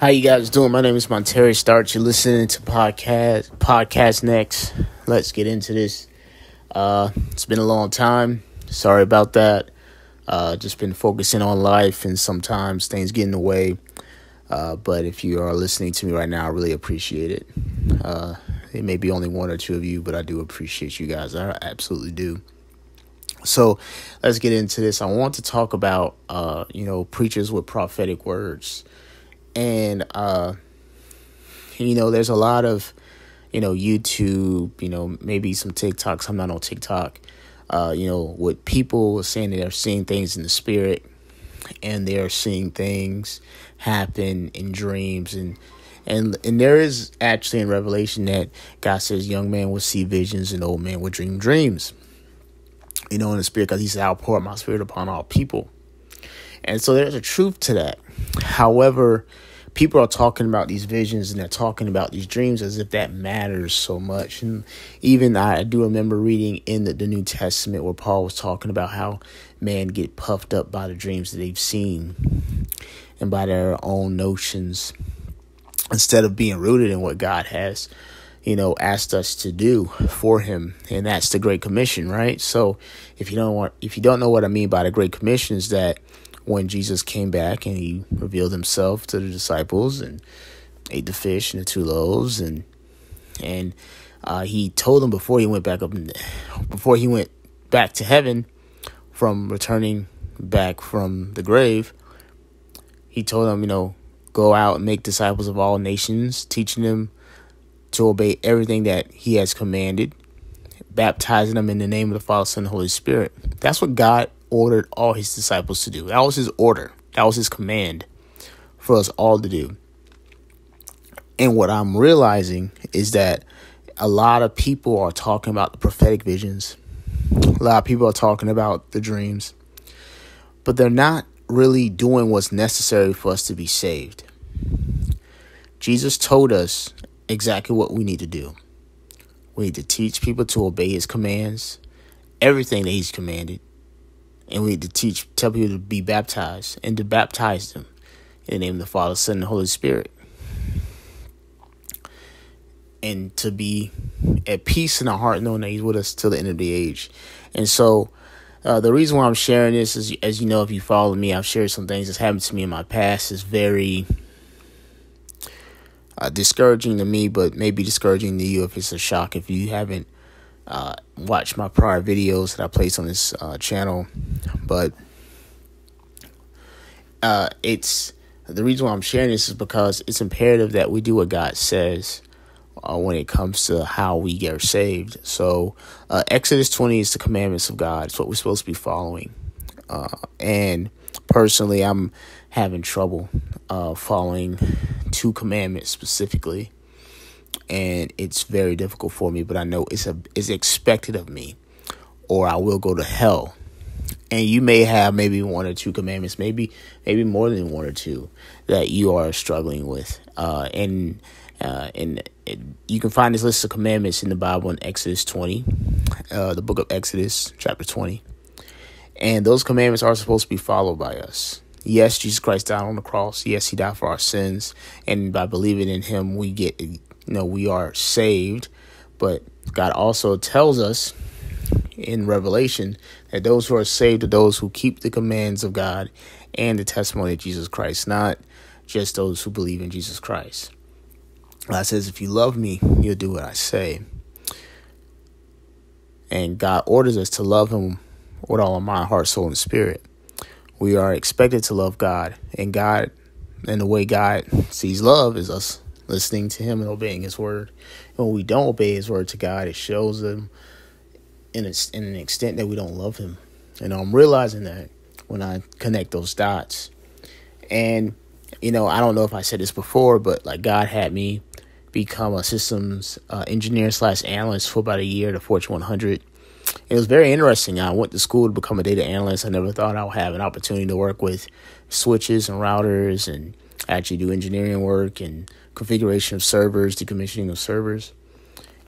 How you guys doing? My name is Monteri Starch. You're listening to podcast podcast next. Let's get into this. Uh, it's been a long time. Sorry about that. Uh, just been focusing on life, and sometimes things get in the way. Uh, but if you are listening to me right now, I really appreciate it. Uh, it may be only one or two of you, but I do appreciate you guys. I absolutely do. So let's get into this. I want to talk about, uh, you know, preachers with prophetic words and uh you know there's a lot of you know youtube you know maybe some tiktoks. I'm not on tiktok. Uh you know with people saying they're seeing things in the spirit and they're seeing things happen in dreams. And and and there is actually in revelation that god says young man will see visions and old man will dream dreams. You know in the spirit because he said i'll pour my spirit upon all people. And so there's a truth to that However, people are talking about these visions and they're talking about these dreams as if that matters so much. And even I do remember reading in the, the New Testament where Paul was talking about how man get puffed up by the dreams that they've seen and by their own notions instead of being rooted in what God has you know asked us to do for him and that's the great commission right so if you don't want if you don't know what i mean by the great commission is that when Jesus came back and he revealed himself to the disciples and ate the fish and the two loaves and and uh, he told them before he went back up before he went back to heaven from returning back from the grave he told them you know go out and make disciples of all nations teaching them to obey everything that he has commanded baptizing them in the name of the father son and holy spirit. That's what god ordered all his disciples to do. That was his order. That was his command for us all to do. And what I'm realizing is that a lot of people are talking about the prophetic visions. A lot of people are talking about the dreams. But they're not really doing what's necessary for us to be saved. Jesus told us exactly what we need to do. We need to teach people to obey his commands, everything that he's commanded and we need to teach, tell people to be baptized and to baptize them in the name of the Father, Son, and Holy Spirit. And to be at peace in our heart, knowing that He's with us till the end of the age. And so, uh, the reason why I'm sharing this is, as you know, if you follow me, I've shared some things that's happened to me in my past. It's very uh, discouraging to me, but maybe discouraging to you if it's a shock if you haven't uh, watch my prior videos that I placed on this uh, channel. But uh, it's the reason why I'm sharing this is because it's imperative that we do what God says uh, when it comes to how we get saved. So, uh, Exodus 20 is the commandments of God. It's what we're supposed to be following. Uh, and personally, I'm having trouble following two commandments specifically and it's very difficult for me, but I know it's a it's expected of me, or I will go to hell. And you may have maybe one or two commandments, maybe maybe more than one or two that you are struggling with, uh, and uh, and it, you can find this list of commandments in the Bible in Exodus twenty, uh, the book of Exodus, chapter twenty, and those commandments are supposed to be followed by us. Yes, Jesus Christ died on the cross. Yes, He died for our sins, and by believing in Him, we get you know, we are saved, but God also tells us in Revelation that those who are saved are those who keep the commands of God and the testimony of Jesus Christ, not just those who believe in Jesus Christ. God says, if you love me, you'll do what I say. And God orders us to love him with all of my heart, soul, and spirit. We are expected to love God, and God, and the way God sees love is us listening to him and obeying his word. And when we don't obey his word to God, it shows him in, a, in an extent that we don't love him. And I'm realizing that when I connect those dots. And, you know, I don't know if I said this before, but like God had me become a systems uh, engineer slash analyst for about a year at a Fortune 100. It was very interesting. I went to school to become a data analyst. I never thought I would have an opportunity to work with switches and routers and actually do engineering work and configuration of servers, decommissioning of servers.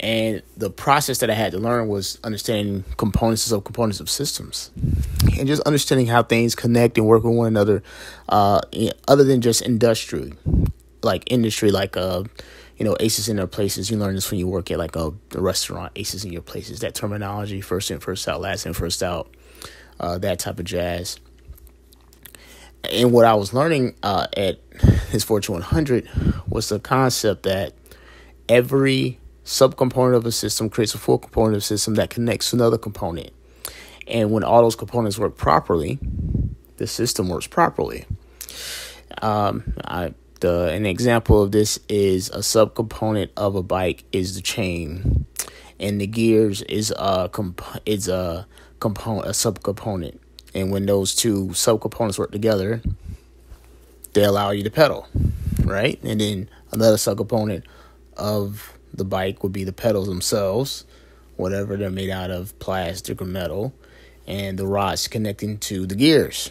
And the process that I had to learn was understanding components of components of systems, and just understanding how things connect and work with one another, uh, other than just industry, like industry, like uh, you know, aces in their places. You learn this when you work at like a, a restaurant. Aces in your places. That terminology: first in, first out, last in, first out. Uh, that type of jazz. And what I was learning uh, at his Fortune 100 was the concept that every subcomponent of a system creates a full component of a system that connects to another component. And when all those components work properly, the system works properly. Um, I, the an example of this is a subcomponent of a bike is the chain, and the gears is a comp is a component a subcomponent. And when those two subcomponents work together, they allow you to pedal, right? And then another subcomponent of the bike would be the pedals themselves, whatever they're made out of, plastic or metal, and the rods connecting to the gears.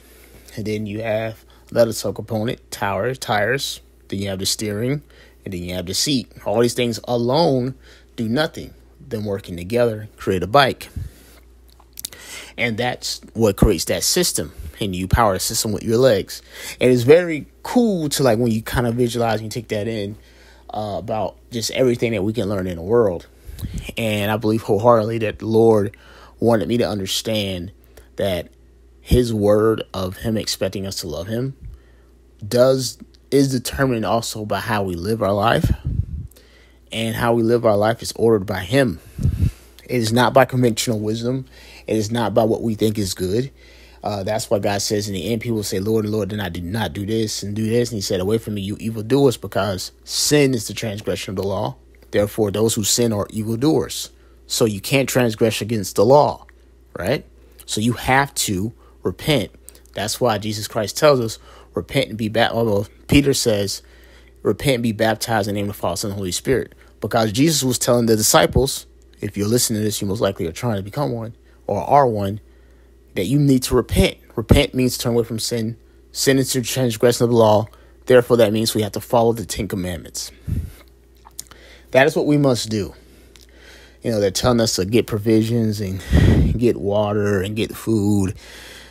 And then you have another subcomponent, tires, tires. Then you have the steering, and then you have the seat. All these things alone do nothing. Them working together create a bike. And that's what creates that system. And you power the system with your legs. And it's very cool to like when you kind of visualize and you take that in uh, about just everything that we can learn in the world. And I believe wholeheartedly that the Lord wanted me to understand that His word of Him expecting us to love Him does is determined also by how we live our life, and how we live our life is ordered by Him. It is not by conventional wisdom. It is not by what we think is good. Uh, that's why God says in the end, people say, Lord, Lord, then I do not do this and do this. And he said, Away from me, you evildoers, because sin is the transgression of the law. Therefore, those who sin are evildoers. So you can't transgress against the law, right? So you have to repent. That's why Jesus Christ tells us, repent and be baptized. Although Peter says, repent and be baptized in the name of the Father and the Holy Spirit. Because Jesus was telling the disciples, if you're listening to this, you most likely are trying to become one or are one that you need to repent. Repent means turn away from sin. Sin is the transgression of the law. Therefore, that means we have to follow the Ten Commandments. That is what we must do. You know, they're telling us to get provisions and get water and get food.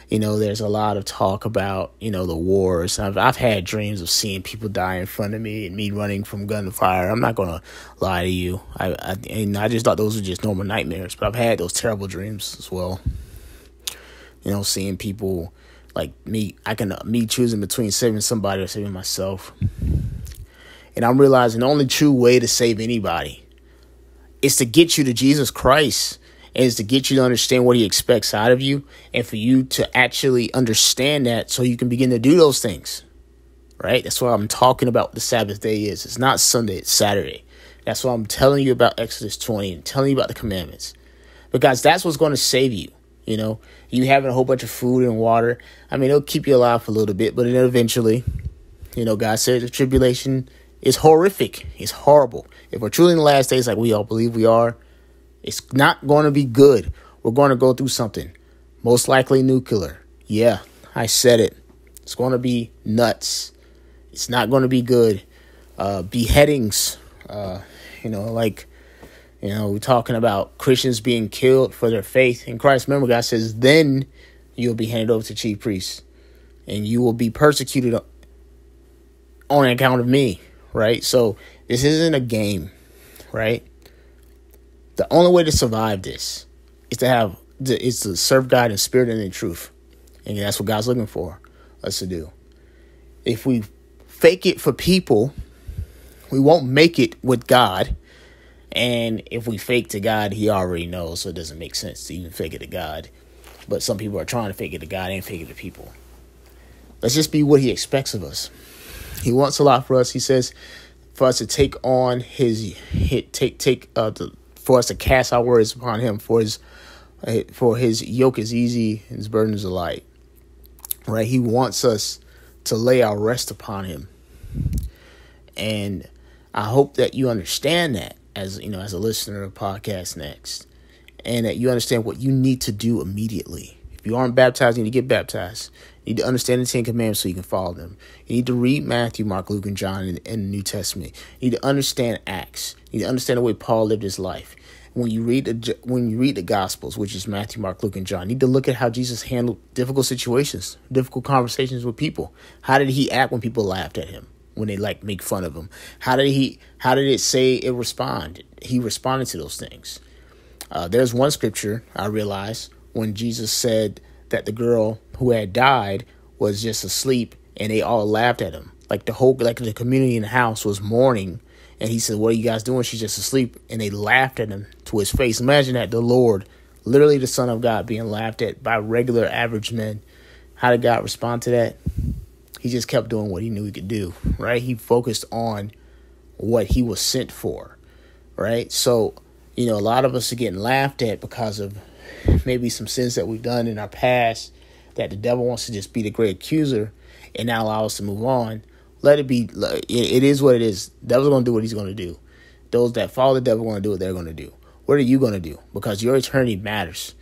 You know, there's a lot of talk about, you know, the wars. I've, I've had dreams of seeing people die in front of me and me running from gunfire. I'm not going to lie to you. I, I, and I just thought those were just normal nightmares, but I've had those terrible dreams as well you know, seeing people like me, I can uh, me choosing between saving somebody or saving myself. And I'm realizing the only true way to save anybody is to get you to Jesus Christ is to get you to understand what he expects out of you and for you to actually understand that so you can begin to do those things. Right? That's what I'm talking about the Sabbath day is. It's not Sunday, it's Saturday. That's why I'm telling you about Exodus 20 and telling you about the commandments. Because that's what's going to save you. You know, you having a whole bunch of food and water. I mean, it'll keep you alive for a little bit, but then eventually, you know, God said the tribulation is horrific. It's horrible. If we're truly in the last days, like we all believe we are, it's not going to be good. We're going to go through something. Most likely nuclear. Yeah, I said it. It's going to be nuts. It's not going to be good. Uh, beheadings. Uh, you know, like you know, we're talking about Christians being killed for their faith in Christ. Remember, God says, then you'll be handed over to chief priests and you will be persecuted on account of me, right? So this isn't a game, right? The only way to survive this is to have is to serve God in spirit and in truth. And that's what God's looking for us to do. If we fake it for people, we won't make it with God and if we fake to God, He already knows, so it doesn't make sense to even fake it to God. But some people are trying to fake it to God and fake it to people. Let's just be what He expects of us. He wants a lot for us. He says for us to take on His hit, take take uh, the, for us to cast our words upon Him. For His uh, for His yoke is easy, and His burdens are light. Right? He wants us to lay our rest upon Him, and I hope that you understand that as you know as a listener of podcast next and that you understand what you need to do immediately you aren't baptized you need to get baptized you need to understand the ten commandments so you can follow them you need to read matthew mark luke and john in, in the new testament you need to understand acts you need to understand the way paul lived his life when you read the when you read the gospels which is matthew mark luke and john you need to look at how jesus handled difficult situations difficult conversations with people how did he act when people laughed at him when they like make fun of him. How did he? How did it say it responded? He responded to those things. Uh, there's one scripture I realized when Jesus said that the girl who had died was just asleep, and they all laughed at him. Like the whole, like the community in the house was mourning, and he said, "What are you guys doing?" She's just asleep, and they laughed at him to his face. Imagine that the Lord, literally the Son of God, being laughed at by regular average men. How did God respond to that? He just kept doing what he knew he could do, right? He focused on what he was sent for, right? So, you know, a lot of us are getting laughed at because of maybe some sins that we've done in our past that the devil wants to just be the great accuser and not allow us to move on. Let it be. It is what it is. Devil's going to do what he's going to do. Those that follow the devil are going to do what they're going to do. What are you going to do? Because your eternity matters,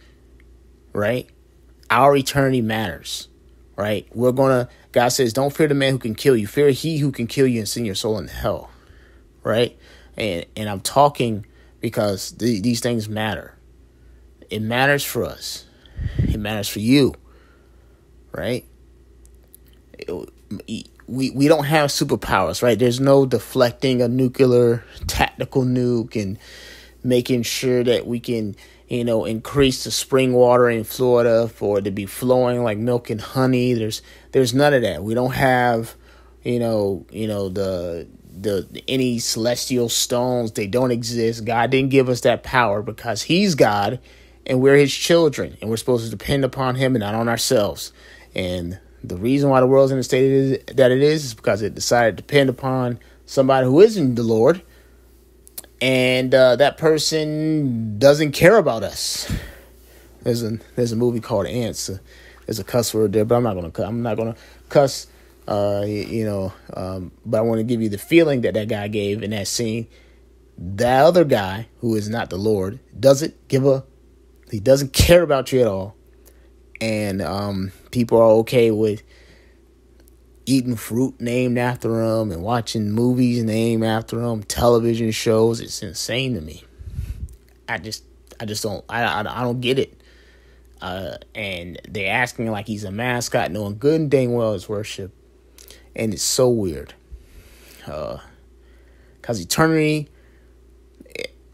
right? Our eternity matters, right? We're going to, God says, don't fear the man who can kill you. Fear he who can kill you and send your soul into hell, right? And, and I'm talking because th- these things matter. It matters for us. It matters for you, right? we we don't have superpowers, right? There's no deflecting a nuclear tactical nuke and making sure that we can, you know, increase the spring water in Florida for it to be flowing like milk and honey. There's there's none of that. We don't have, you know, you know the the any celestial stones. They don't exist. God didn't give us that power because He's God and we're His children, and we're supposed to depend upon Him and not on ourselves. And the reason why the world's in the state it is, that it is is because it decided to depend upon somebody who isn't the Lord, and uh, that person doesn't care about us. There's a there's a movie called Ants. There's a cuss word there, but I'm not gonna I'm not gonna cuss. Uh, you, you know, um, but I want to give you the feeling that that guy gave in that scene. That other guy who is not the Lord doesn't give a he doesn't care about you at all and um, people are okay with eating fruit named after him and watching movies named after him, television shows. It's insane to me. I just, I just don't, I, I, I don't get it. Uh, and they ask me like he's a mascot, knowing good and dang well it's worship, and it's so weird. Uh, cause eternity,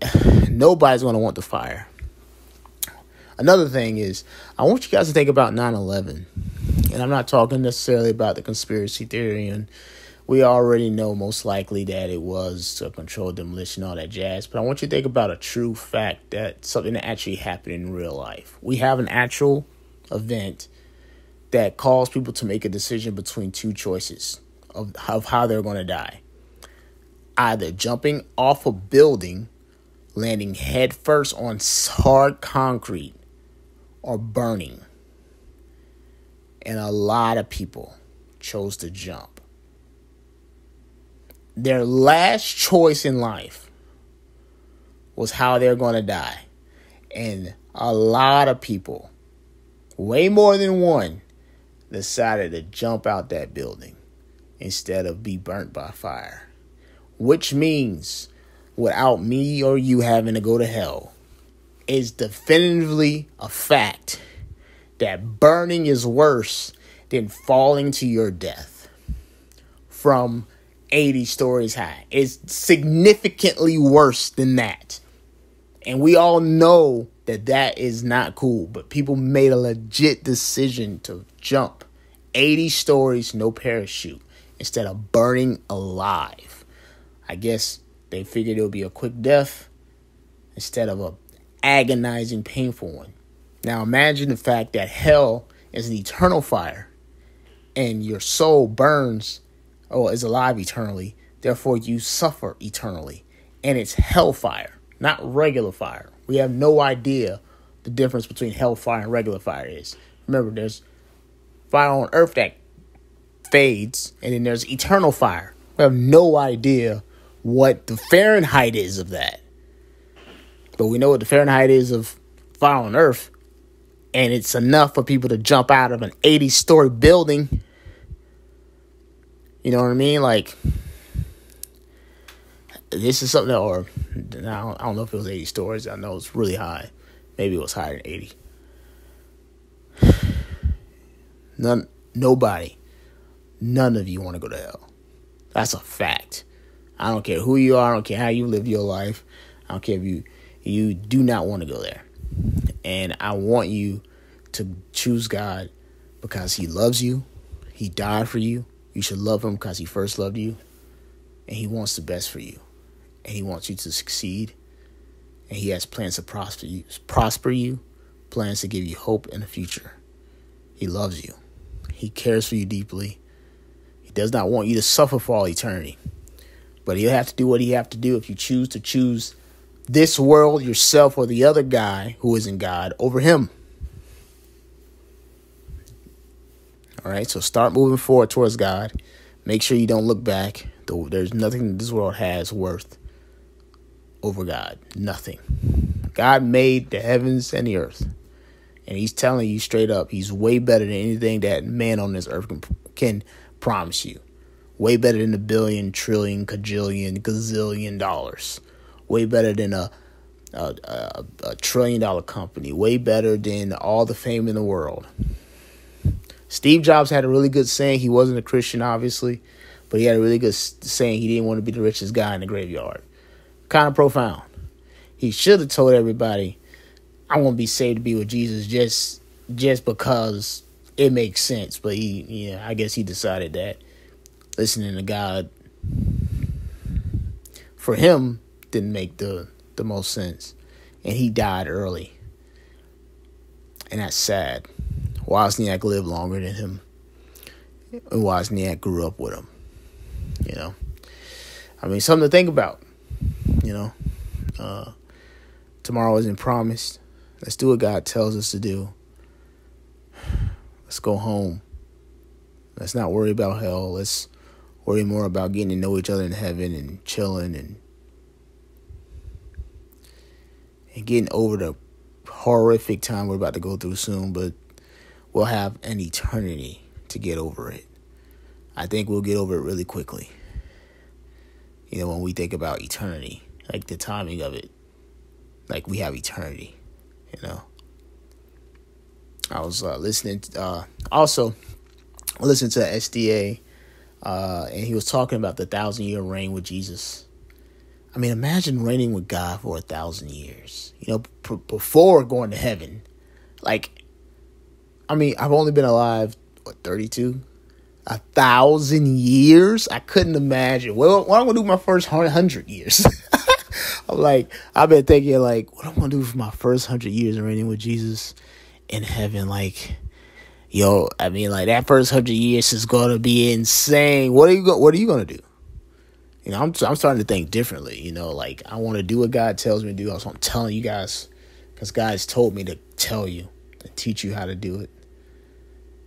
nobody's gonna want the fire. Another thing is, I want you guys to think about 9 11. And I'm not talking necessarily about the conspiracy theory, and we already know most likely that it was a controlled demolition, all that jazz. But I want you to think about a true fact that something that actually happened in real life. We have an actual event that caused people to make a decision between two choices of, of how they're going to die either jumping off a building, landing headfirst on hard concrete, or burning. And a lot of people chose to jump. Their last choice in life was how they're going to die. And a lot of people, way more than one, decided to jump out that building instead of be burnt by fire. Which means without me or you having to go to hell, is definitively a fact that burning is worse than falling to your death from 80 stories high. It's significantly worse than that. And we all know that that is not cool, but people made a legit decision to jump 80 stories, no parachute, instead of burning alive. I guess they figured it would be a quick death instead of a agonizing, painful one. Now imagine the fact that hell is an eternal fire and your soul burns or is alive eternally, therefore you suffer eternally. And it's hellfire, not regular fire. We have no idea the difference between hellfire and regular fire is. Remember, there's fire on earth that fades, and then there's eternal fire. We have no idea what the Fahrenheit is of that. But we know what the Fahrenheit is of fire on Earth, and it's enough for people to jump out of an 80 story building. You know what I mean? Like, this is something that, or I don't, I don't know if it was 80 stories. I know it's really high. Maybe it was higher than 80. None, nobody, none of you want to go to hell. That's a fact. I don't care who you are. I don't care how you live your life. I don't care if you you do not want to go there. And I want you to choose God because He loves you. He died for you. You should love Him because He first loved you. And He wants the best for you. And He wants you to succeed. And He has plans to prosper you, prosper you, plans to give you hope in the future. He loves you. He cares for you deeply. He does not want you to suffer for all eternity. But he'll have to do what he have to do if you choose to choose this world, yourself, or the other guy who isn't God over him. All right, so start moving forward towards God. Make sure you don't look back. There's nothing this world has worth over God. Nothing. God made the heavens and the earth. And he's telling you straight up, he's way better than anything that man on this earth can, can promise you. Way better than a billion, trillion, cajillion, gazillion dollars. Way better than a, a, a, a trillion dollar company. Way better than all the fame in the world. Steve Jobs had a really good saying. He wasn't a Christian, obviously, but he had a really good saying. He didn't want to be the richest guy in the graveyard. Kind of profound. He should have told everybody, "I want to be saved to be with Jesus," just just because it makes sense. But he, yeah, I guess he decided that listening to God for him didn't make the the most sense, and he died early, and that's sad. Wozniak lived longer than him, and Wozniak grew up with him. You know, I mean, something to think about. You know, uh, tomorrow isn't promised. Let's do what God tells us to do. Let's go home. Let's not worry about hell. Let's worry more about getting to know each other in heaven and chilling and and getting over the horrific time we're about to go through soon, but we'll have an eternity to get over it. I think we'll get over it really quickly. You know, when we think about eternity, like the timing of it, like we have eternity, you know. I was uh, listening. To, uh, also, listening to SDA, uh, and he was talking about the thousand year reign with Jesus. I mean, imagine reigning with God for a thousand years. You know, p- before going to heaven. Like, I mean, I've only been alive what thirty two, a thousand years. I couldn't imagine. Well, what I'm gonna do my first hundred years. I'm like, I've been thinking like, what am I'm gonna do for my first hundred years of reigning with Jesus in heaven. Like, yo, I mean, like that first hundred years is gonna be insane. What are you What are you gonna do? You know, I'm I'm starting to think differently. You know, like I want to do what God tells me to do. So I'm telling you guys, because God's told me to tell you and teach you how to do it.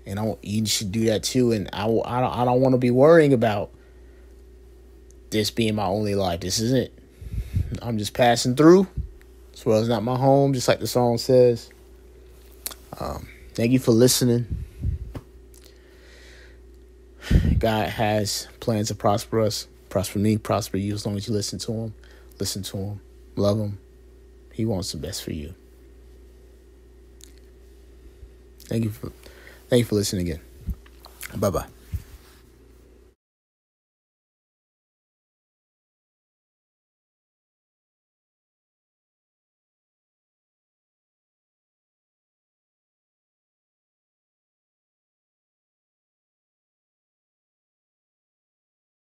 And I you should do that too. And I I don't I don't want to be worrying about this being my only life. This isn't. It. I'm just passing through. This world's not my home, just like the song says. Um, thank you for listening. God has plans to prosper us, prosper me, prosper you as long as you listen to Him. Listen to Him, love Him. He wants the best for you. Thank you for, thank you for listening again. Bye bye.